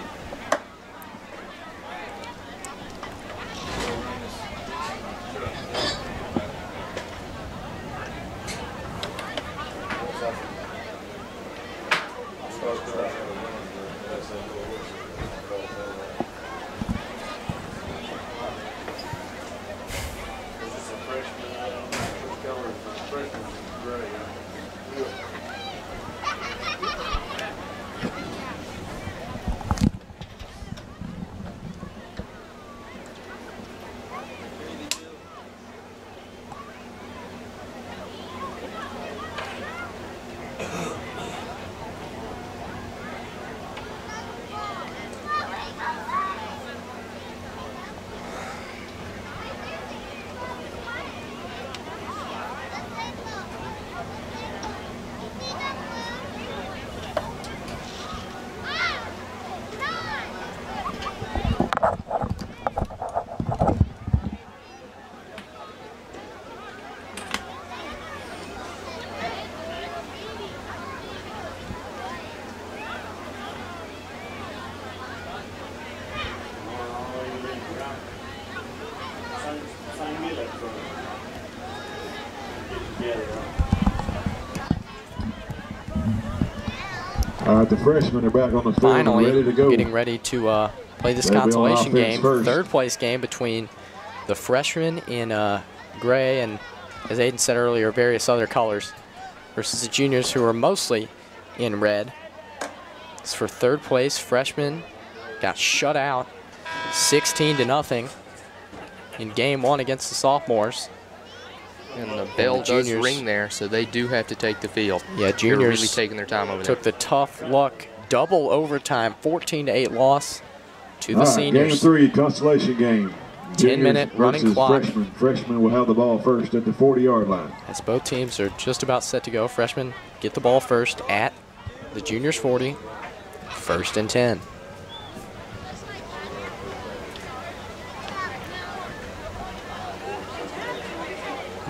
All right, the freshmen are back on the field Finally, ready to go. getting ready to uh, play this They'll consolation game. first. Third place game between the freshmen in uh, gray and, as Aiden said earlier, various other colors versus the juniors who are mostly in red. It's for third place. Freshmen got shut out 16 to nothing in game one against the sophomores. And the bell does juniors- ring there, so they do have to take the field. Yeah, They're juniors really taking their time over took there. Took the tough luck double overtime 14 to 8 loss to the All right, seniors. Game three, consolation game. 10 Juniors minute running clock. Freshmen. Freshmen will have the ball first at the 40-yard line. As both teams are just about set to go, freshmen get the ball first at the juniors 40, first and 10.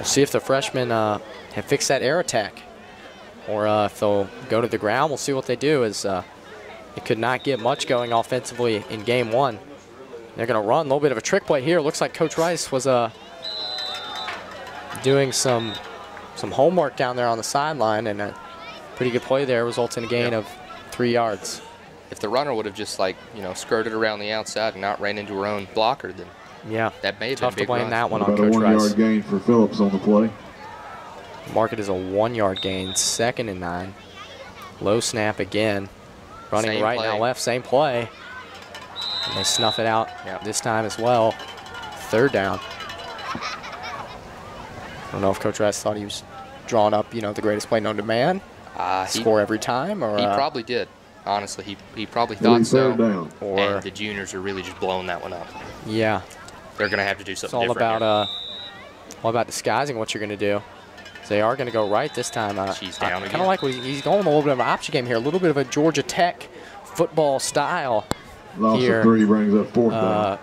See if the freshmen uh, have fixed that air attack or uh, if they'll go to the ground. We'll see what they do as uh, it could not get much going offensively in game one They're going to run. A little bit of a trick play here. Looks like Coach Rice was uh, doing some some homework down there on the sideline, and a pretty good play there results in a gain of three yards. If the runner would have just like you know skirted around the outside and not ran into her own blocker, then Yeah. that may have Tough been to blame run. that one on About a Coach Rice. one-yard gain for Phillips on the play. Mark it as a one-yard gain, second and nine. Low snap again. Running Same right now left, same play. And they snuff it out Yep. this time as well. Third down. I don't know if Coach Rice thought he was drawing up, you know, the greatest play known to man. Uh, he, Score every time, or he uh, probably did. Honestly, he he probably thought so. third down. Or- and the juniors are really just blowing that one up. yeah. They're gonna have to do It's something all different. about here. uh, all about disguising what you're going to do. They are going to go right this time. Uh, She's down Kind of like what he's going a little bit of an option game here, a little bit of a Georgia Tech football style Loss here. of three brings up fourth uh,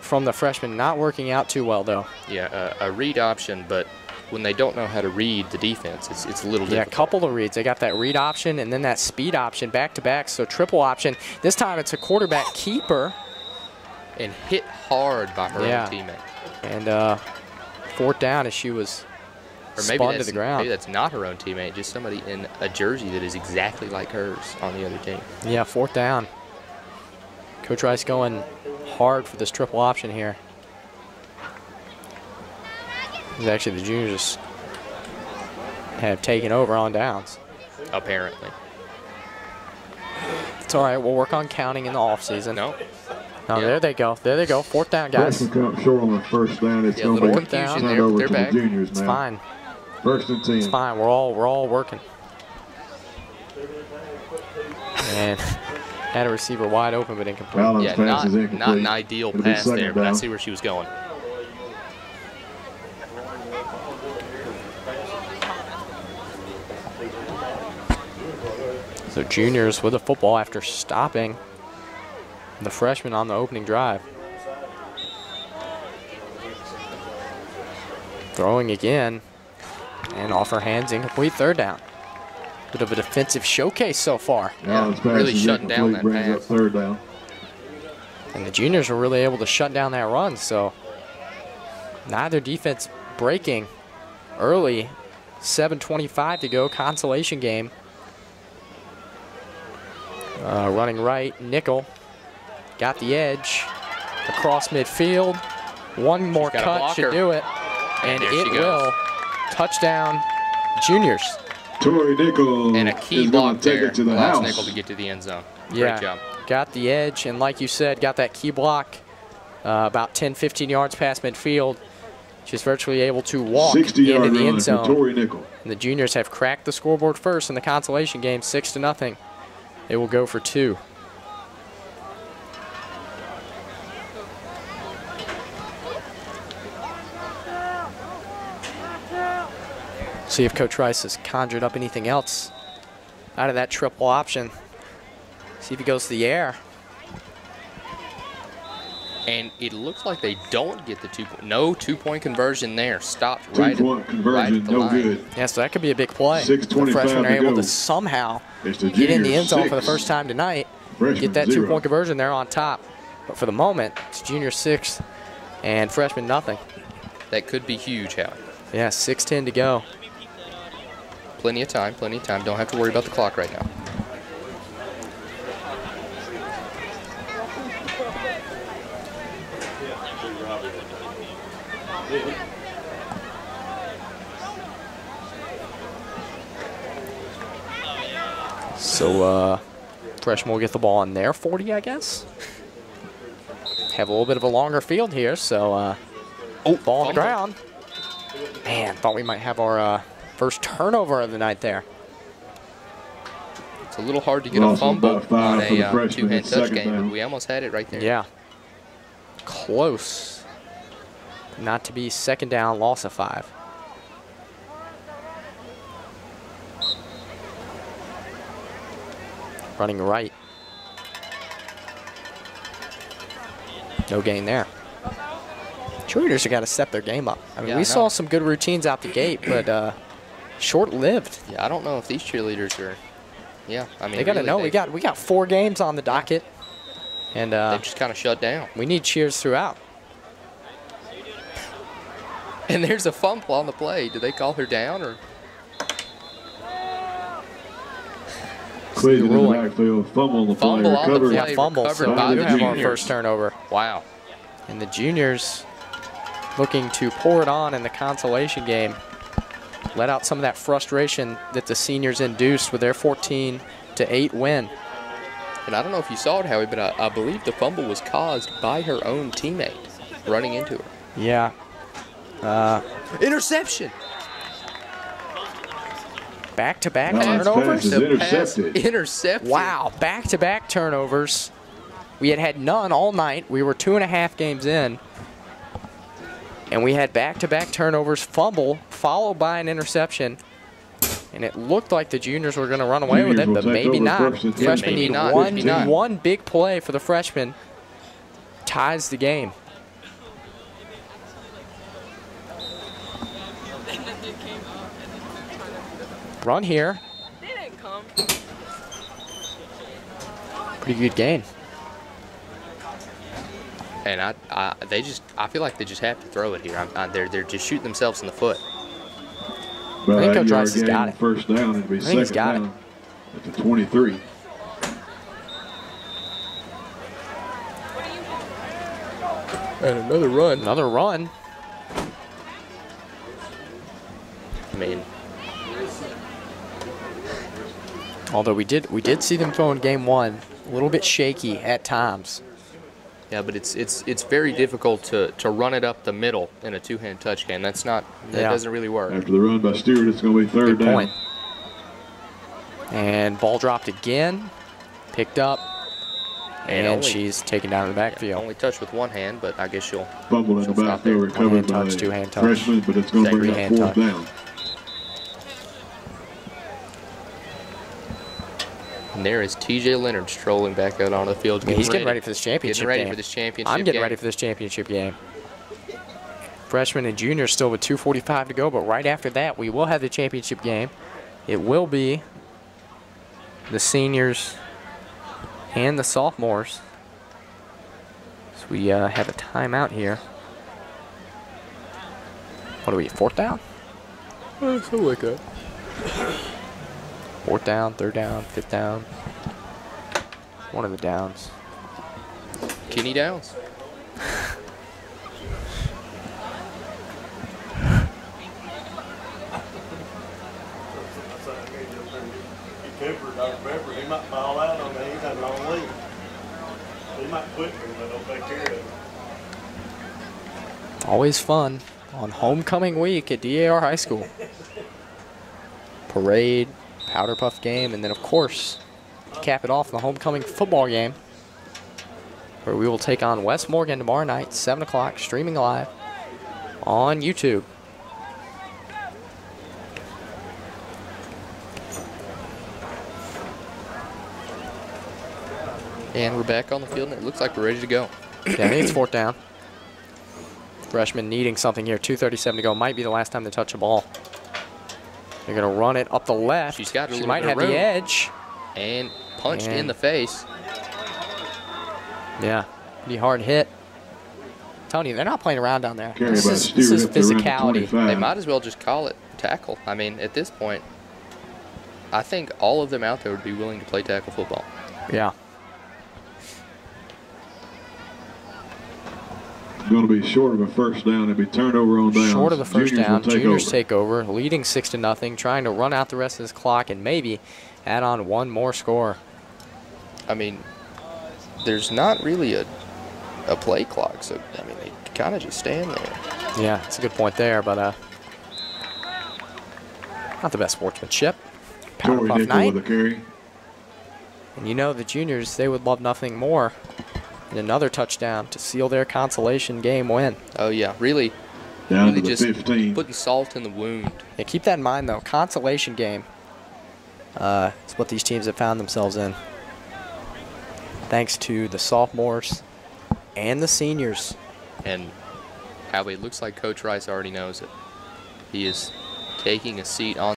from the freshman. Not working out too well though. yeah, a, a read option, but when they don't know how to read the defense, it's, it's a little Yeah, a couple of reads. They got that read option and then that speed option back to back. So triple option. This time it's a quarterback keeper And hit hard by her Yeah. own teammate. and uh, fourth down as she was Or maybe spun to the ground. maybe that's not her own teammate, just somebody in a jersey that is exactly like hers on the other team. Yeah, fourth down. Coach Rice going hard for this triple option here. It's actually the juniors have taken over on downs. Apparently. It's all right. We'll work on counting in the offseason. No. No, Yeah. there they go. There they go. Fourth down, guys. Freshman come up short on the first down. It's Yeah, going to be confusion turned there. over They're to back. the juniors It's fine. First and ten. It's fine. We're all we're all working. And had a receiver wide open but incomplete. Allen's Yeah, not, is incomplete. not an ideal It'll pass second there, but I see where she was going. So juniors with the football after stopping the freshman on the opening drive. Throwing again and off her hands incomplete third down. Bit of a defensive showcase so far. Allen's pass really shutting down that pass. third down. And the juniors were really able to shut down that run. So neither defense breaking early. 7.25 to go. Consolation game. Uh, running right, Nickel. Got the edge. Across midfield. One more cut should do it. And there she it will. Touchdown, juniors. Tori Nickel And a key block going to take there. it to the allows house. Nickel to get to the end zone. Yeah, job. got the edge, and like you said, got that key block uh, about 10, 15 yards past midfield. She's virtually able to walk 60 into the end zone. Tori Nickel. And the juniors have cracked the scoreboard first in the consolation game, six to nothing. They will go for two. See if Coach Rice has conjured up anything else out of that triple option. See if he goes to the air. And it looks like they don't get the two. No two-point conversion there. Stopped Two right, at, point conversion, right at the no line. good. Yeah, so that could be a big play. 6:25 the freshmen are to able go. to somehow the get in the end zone for the first time tonight. Freshman Get that zero. two-point conversion there on top. But for the moment, it's junior six and freshman nothing. That could be huge, Howie. Yeah, 6:10 to go. Plenty of time, plenty of time. Don't have to worry about the clock right now. So uh, freshman will get the ball on their 40, I guess. Have a little bit of a longer field here, so uh, oh, ball on the ground. Man, thought we might have our uh, first turnover of the night there. It's a little hard to get Loss a of fumble on a uh, two-hand touch second game, down. but we almost had it right there. Yeah. Close. Not to be second down, loss of five. Running right. No gain there. Cheerleaders have got to step their game up. I mean, Yeah, we I saw some good routines out the gate, but uh, short-lived. Yeah, I don't know if these cheerleaders are. Yeah, I mean, they got to really, know they- we got we got four games on the docket. And uh, They've just kind of shut down. we need cheers throughout. And there's a fumble on the play. Do they call her down or? Cleveland in the ruling. backfield, fumble on the play, Fumble on the play. Yeah, fumble. recovered So by we do the have our first turnover. Wow. And the juniors looking to pour it on in the consolation game. Let out some of that frustration that the seniors induced with their 14 to 8 win. And I don't know if you saw it, Howie, but I, I believe the fumble was caused by her own teammate running into her. Yeah. Uh, Interception. back-to-back Nice turnovers. passes. The intercepted. Pass intercepted. Wow, back-to-back turnovers. We had had none all night. We were two and a half games in. And we had back-to-back turnovers, fumble, followed by an interception. And it looked like the juniors were going to run away with it, but maybe not. first and ten. Freshmen need not, one, not. one big play for the freshmen. Ties the game. Run here. Pretty good gain. And I, I, they just, I feel like they just have to throw it here. I'm, I, they're, they're just shooting themselves in the foot. About I think an Coach eight-yard Rice has gain got it. First down, it'd be I think he's second got it. at the 23. And another run. Another run. I mean, Although we did we did see them throw in game one a little bit shaky at times. Yeah, but it's it's it's very difficult to, to run it up the middle in a two-hand touch game. That's not, that Yeah. doesn't really work. After the run by Stewart, it's going to be third Good down. point. And ball dropped again, picked up, And and, only- she's taken down in the backfield. Only touch with one hand, but I guess she'll. Fumble in the she'll stop there. backfield, recovered One-hand by touch, two-hand touch. freshman, but it's going to Second bring up fourth touch. down. And there is T.J. Leonard strolling back out onto the field. Yeah, he's getting ready for this championship Getting ready game. for this championship I'm getting game. ready for this championship game. Freshmen and juniors still with 2:45 to go, but right after that, we will have the championship game. It will be the seniors and the sophomores. So we uh, have a timeout here. What are we? Fourth down? Something like that. Fourth down, third down, fifth down. One of the downs. Kenny Downs. Dr. Pepper, he might fall out on me. He's long week. He might quit me, but don't take care of him. Always fun on homecoming week at DAR High School. Parade, powder puff game, and then of course, to cap it off, the homecoming football game, where we will take on West Morgan tomorrow night, 7 o'clock, streaming live on YouTube. And we're back on the field, and it looks like we're ready to go. Yeah, I think it's fourth down. Freshman needing something here. 2.37 to go. Might be the last time they touch a ball. They're going to run it up the left. She's got a She might bit have of the edge. And punched in the face. Yeah, pretty hard hit. Tony, they're not playing around down there. This is, this is at the physicality. They might as well just call it tackle. I mean, at this point, I think all of them out there would be willing to play tackle football. Yeah. Going to be short of a first down. It'll be turnover on downs. Short of the first Juniors down, take juniors over. take over, leading six to nothing, trying to run out the rest of this clock and maybe add on one more score. I mean, there's not really a, a play clock, so, I mean, they kind of just stand there. Yeah, it's a good point there, but uh, not the best sportsmanship. Power Tory puff Nickel night. with a carry. And you know the juniors, they would love nothing more than another touchdown to seal their consolation game win. Oh, yeah, really, Down really to the just 15. putting salt in the wound. Yeah, keep that in mind though. Consolation game uh, is what these teams have found themselves in. Thanks to the sophomores and the seniors. And Howie, it looks like Coach Rice already knows it. He is taking a seat on